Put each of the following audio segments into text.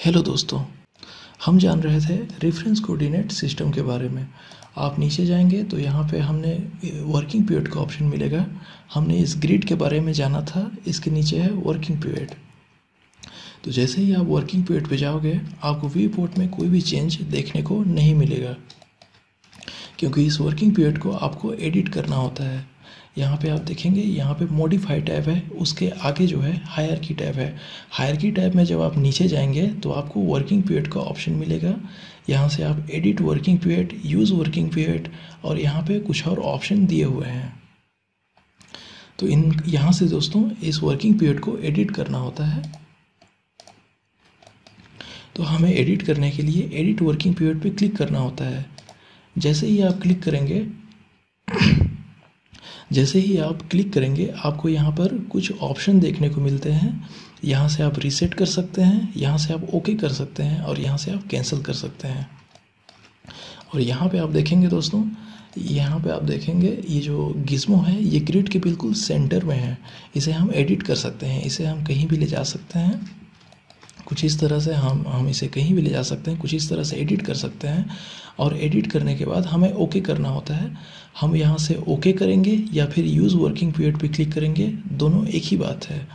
Hello दोस्तों, हम जान रहे थे रेफरेंस कोऑर्डिनेट सिस्टम के बारे में। आप नीचे जाएँगे तो यहाँ पे हमने वर्किंग पीरियड का ऑप्शन मिलेगा। हमने इस ग्रिड के बारे में जाना था, इसके नीचे है वर्किंग पीरियड तो जैसे ही आप वर्किंग पीरियड पे जाओगे, आपको वी पोर्ट में कोई भी चेंज देखने को नहीं मिलेगा। क्योंकि इस वर्किंग पीरियड को आपको एडिट करना होता है। यहाँ पे आप देखेंगे, यहाँ पे मॉडिफाई टैब है, उसके आगे जो है हायर की टैब है। हायर की टैब में जब आप नीचे जाएँगे तो आपको वर्किंग पीरियड का ऑप्शन मिलेगा। यहाँ से आप edit working period use working period और यहाँ पे कुछ और ऑप्शन दिए हुए हैं। तो इन, यहाँ से दोस्तों, इस वर्किंग पीरियड को एडिट करना होता है। तो हमें एडिट करने के लिए एडिट वर्किंग पीरियड पे क्लिक करना होता है। जैसे ही आप क्लिक करेंगे जैसे ही आप क्लिक करेंगे, आपको यहाँ पर कुछ ऑप्शन देखने को मिलते हैं। यहाँ से आप रीसेट कर सकते हैं, यहाँ से आप ओके कर सकते हैं और यहाँ से आप कैंसिल कर सकते हैं। और यहाँ पे आप देखेंगे दोस्तों, यहाँ पे आप देखेंगे ये जो गिज्मो है, ये ग्रिड के बिल्कुल सेंटर में है। इसे हम एडिट कर सकते हैं, इसे हम कहीं भी ले जा सकते हैं। कुछ इस तरह से हम हम इसे कहीं भी ले जा सकते हैं, कुछ इस तरह से एडिट कर सकते हैं और एडिट करने के बाद हमें ओके करना होता है। हम यहाँ से ओके करेंगे या फिर यूज़ वर्किंग पीरियड पे क्लिक करेंगे, दोनों एक ही बात है।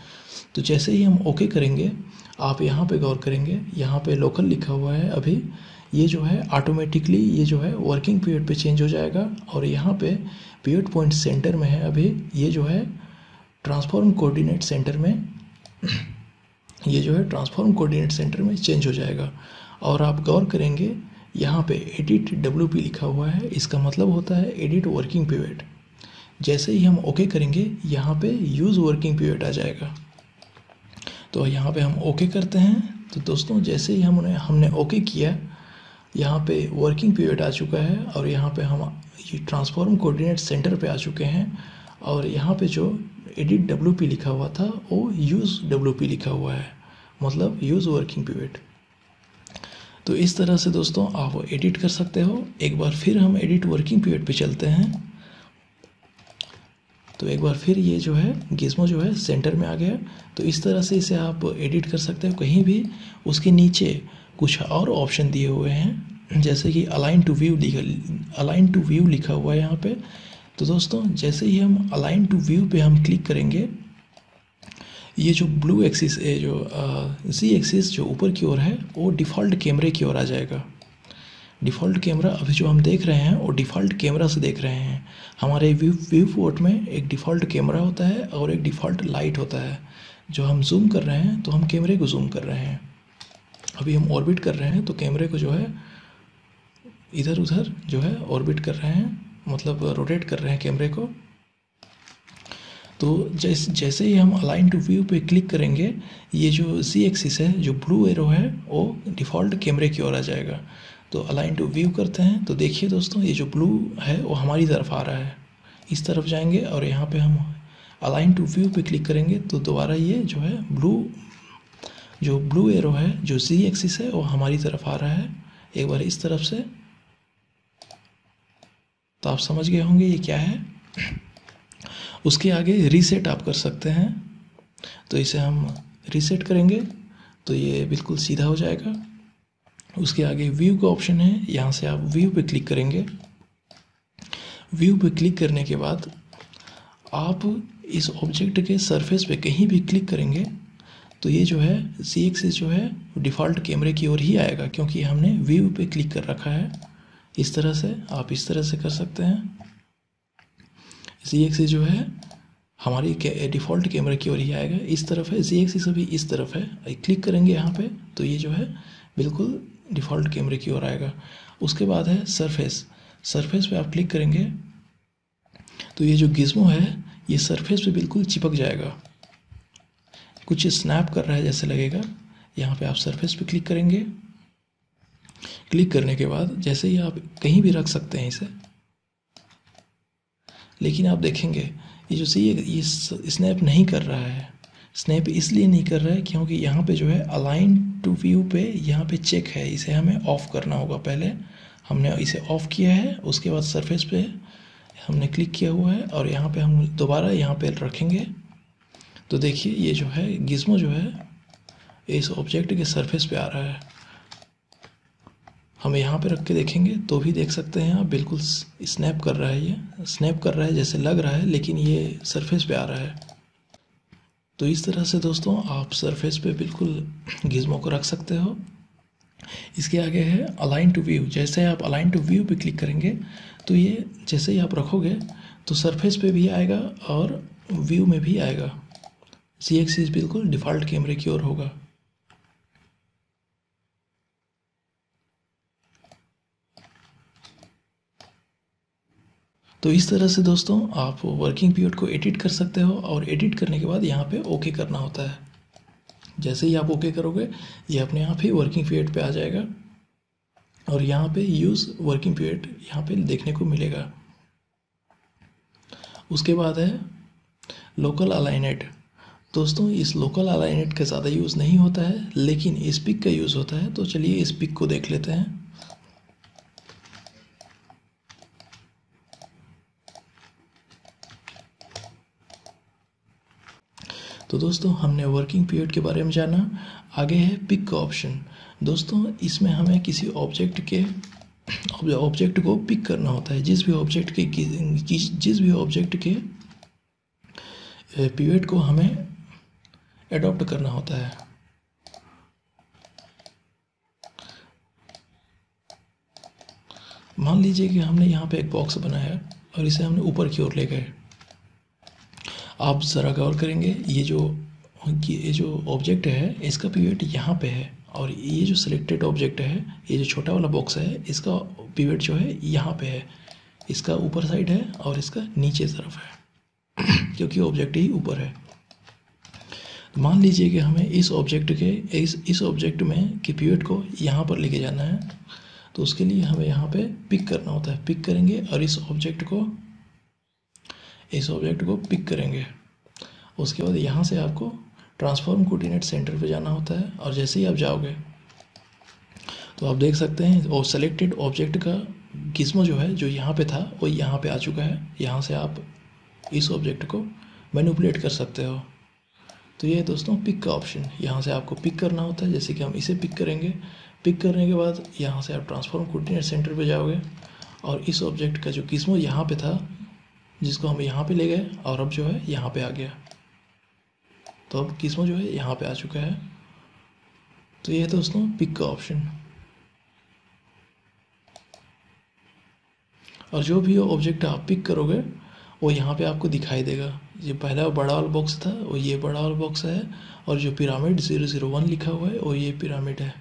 तो जैसे ही हम ओके करेंगे, आप यहाँ पे गौर करेंगे, यहाँ पे लोकल लिखा हुआ है अभी। ये जो है ऑटोमेटिकली ये जो है वर्किंग पीरियड पे चेंज हो जाएगा और यहाँ पे पीरियड पॉइंट सेंटर में है अभी। ये जो है ट्रांसफॉर्म कोऑर्डिनेट सेंटर में। ये जो है ट्रांसफॉर्म कोऑर्डिनेट सेंटर में चेंज हो जाएगा। और आप गौर करेंगे, यहाँ पे एडिट डब्ल्यू पी लिखा हुआ है। इसका मतलब होता है एडिट वर्किंग पीरियड जैसे ही हम ओके करेंगे, यहाँ पे यूज़ वर्किंग पीरियड आ जाएगा। तो यहाँ पे हम ओके करते हैं। तो दोस्तों, जैसे ही हमने हमने ओके किया, यहाँ पे वर्किंग पीरियड आ चुका है और यहाँ पे हम ये ट्रांसफॉर्म कोऑर्डिनेट सेंटर पे आ चुके हैं। और यहाँ पे जो एडिट डब्ल्यू लिखा हुआ था, वो यूज़ डब्ल्यू लिखा हुआ है। मतलब यूज़ वर्किंग पीरियड तो इस तरह से दोस्तों, आप एडिट कर सकते हो। एक बार फिर हम एडिट वर्किंग पीरियड पे चलते हैं। तो एक बार फिर ये जो है गिस्मो जो है सेंटर में आ गया। तो इस तरह से इसे आप एडिट कर सकते हो कहीं भी। उसके नीचे कुछ और ऑप्शन दिए हुए हैं। जैसे कि अलाइन टू व्यू लिखा अलाइन टू व्यू लिखा हुआ है यहाँ पे। तो दोस्तों, जैसे ही हम अलाइन टू व्यू पे हम क्लिक करेंगे ये जो ब्लू एक्सिस है जो जी एक्सिस जो ऊपर की ओर है, वो डिफ़ॉल्ट कैमरे की ओर आ जाएगा। डिफ़ॉल्ट कैमरा अभी जो हम देख रहे हैं, वो डिफ़ॉल्ट कैमरा से देख रहे हैं। हमारे व्यू व्यू पोर्ट में एक डिफ़ॉल्ट कैमरा होता है और एक डिफ़ॉल्ट लाइट होता है। जो हम जूम कर रहे हैं तो हम कैमरे को जूम कर रहे हैं। अभी हम ऑर्बिट कर रहे हैं तो कैमरे को जो है इधर उधर जो है ऑर्बिट कर रहे हैं। मतलब रोटेट कर रहे हैं कैमरे को। तो जैसे जैसे ही हम अलाइन टू व्यू पे क्लिक करेंगे, ये जो सी एक्सिस है, जो ब्लू एरो है, वो डिफ़ॉल्ट कैमरे की ओर आ जाएगा। तो अलाइन टू व्यू करते हैं। तो देखिए दोस्तों, ये जो ब्लू है, वो हमारी तरफ़ आ रहा है। इस तरफ़ जाएँगे और यहाँ पे हम अलाइन टू व्यू पे क्लिक करेंगे तो दोबारा ये जो है ब्लू जो ब्लू एरो है, जो सी एक्सिस है, वो हमारी तरफ़ आ रहा है। एक बार इस तरफ़ से। तो आप समझ गए होंगे ये क्या है। उसके आगे रीसेट आप कर सकते हैं। तो इसे हम रीसेट करेंगे तो ये बिल्कुल सीधा हो जाएगा। उसके आगे व्यू का ऑप्शन है, यहाँ से आप व्यू पे क्लिक करेंगे। व्यू पे क्लिक करने के बाद आप इस ऑब्जेक्ट के सरफेस पे कहीं भी क्लिक करेंगे तो ये जो है सी एक्सिस जो है डिफ़ॉल्ट कैमरे की ओर ही आएगा, क्योंकि हमने व्यू पे क्लिक कर रखा है। इस तरह से आप इस तरह से कर सकते हैं। सी एक्सिस जो है, हमारी डिफ़ॉल्ट कैमरे की ओर ही आएगा। इस तरफ़ है सी एक्सिस अभी इस तरफ़ है। क्लिक करेंगे यहाँ पे तो ये जो है, बिल्कुल डिफ़ॉल्ट कैमरे की ओर आएगा। उसके बाद है सरफेस सरफेस पे आप क्लिक करेंगे तो ये जो गिज्मो है, ये सरफेस पे बिल्कुल चिपक जाएगा। कुछ स्नैप कर रहा है जैसे लगेगा। यहाँ पे आप सरफेस पे क्लिक करेंगे। क्लिक करने के बाद, जैसे ही आप कहीं भी रख सकते हैं इसे लेकिन आप देखेंगे, ये जो सी ये स्नैप नहीं कर रहा है। स्नैप इसलिए नहीं कर रहा है क्योंकि यहाँ पे जो है अलाइन टू व्यू पे यहाँ पे चेक है। इसे हमें ऑफ़ करना होगा पहले। हमने इसे ऑफ़ किया है, उसके बाद सरफेस पे हमने क्लिक किया हुआ है और यहाँ पे हम दोबारा यहाँ पे रखेंगे। तो देखिए, ये जो है गिज्मो जो है, इस ऑब्जेक्ट के सरफेस पे आ रहा है। हम यहाँ पे रख के देखेंगे तो भी देख सकते हैं आप, बिल्कुल स्नैप कर रहा है ये। स्नैप कर रहा है जैसे लग रहा है, लेकिन ये सरफेस पे आ रहा है। तो इस तरह से दोस्तों, आप सरफेस पे बिल्कुल गिज्मो को रख सकते हो। इसके आगे है अलाइन टू व्यू जैसे आप अलाइन टू व्यू पे क्लिक करेंगे तो ये जैसे ही आप रखोगे तो सरफेस पे भी आएगा और व्यू में भी आएगा। सी एक्सिस बिल्कुल डिफ़ॉल्ट कैमरे की ओर होगा। तो इस तरह से दोस्तों, आप वर्किंग पीरियड को एडिट कर सकते हो और एडिट करने के बाद यहाँ पे ओके करना होता है। जैसे ही आप ओके करोगे, ये अपने आप ही वर्किंग पीरियड पे आ जाएगा और यहाँ पे यूज़ वर्किंग पीरियड यहाँ पे देखने को मिलेगा। उसके बाद है लोकल अलाइनेट दोस्तों, इस लोकल अलाइनेट का ज़्यादा यूज़ नहीं होता है, लेकिन इस पिक का यूज़ होता है तो चलिए इस पिक को देख लेते हैं। तो दोस्तों, हमने वर्किंग पीरियड के बारे में जाना। आगे है पिक का ऑप्शन दोस्तों, इसमें हमें किसी ऑब्जेक्ट के ऑब्जेक्ट को पिक करना होता है। जिस भी ऑब्जेक्ट के जिस भी ऑब्जेक्ट के पीरियड को हमें एडॉप्ट करना होता है। मान लीजिए कि हमने यहाँ पे एक बॉक्स बनाया और इसे हमने ऊपर की ओर ले गए। आप ज़रा गौर करेंगे, ये जो ये जो ऑब्जेक्ट है, इसका पीरियड यहाँ पे है और ये जो सिलेक्टेड ऑब्जेक्ट है, ये जो छोटा वाला बॉक्स है, इसका पीरियड जो है यहाँ पे है। इसका ऊपर साइड है और इसका नीचे तरफ़ है, क्योंकि ऑब्जेक्ट ही ऊपर है। मान लीजिए कि हमें इस ऑब्जेक्ट के, इस इस ऑब्जेक्ट में कि पीरियड को यहाँ पर लेके जाना है तो उसके लिए हमें यहाँ पे पिक करना होता है। पिक करेंगे और इस ऑब्जेक्ट को इस ऑब्जेक्ट को पिक करेंगे। उसके बाद यहाँ से आपको ट्रांसफॉर्म कोऑर्डिनेट सेंटर पे जाना होता है और जैसे ही आप जाओगे तो आप देख सकते हैं और सेलेक्टेड ऑब्जेक्ट का किस्मो जो है, जो यहाँ पे था, वो यहाँ पे आ चुका है। यहाँ से आप इस ऑब्जेक्ट को मैनिपुलेट कर सकते हो। तो ये दोस्तों पिक का ऑप्शन यहाँ से आपको पिक करना होता है, जैसे कि हम इसे पिक करेंगे। पिक करने के बाद यहाँ से आप ट्रांसफॉर्म कोऑर्डिनेट सेंटर पे जाओगे और इस ऑब्जेक्ट का जो किस्मो यहाँ पे था जिसको हम यहाँ पे ले गए और अब जो है यहाँ पे आ गया। तो अब किस्मो जो है यहाँ पे आ चुका है। तो ये है दोस्तों पिक का ऑप्शन और जो भी ऑब्जेक्ट आप पिक करोगे, वो यहाँ पे आपको दिखाई देगा। ये पहला बड़ा वाला बॉक्स था, वो ये बड़ा वाला बॉक्स है और जो पिरामिड ज़ीरो ज़ीरो वन लिखा हुआ है, वो ये पिरामिड है।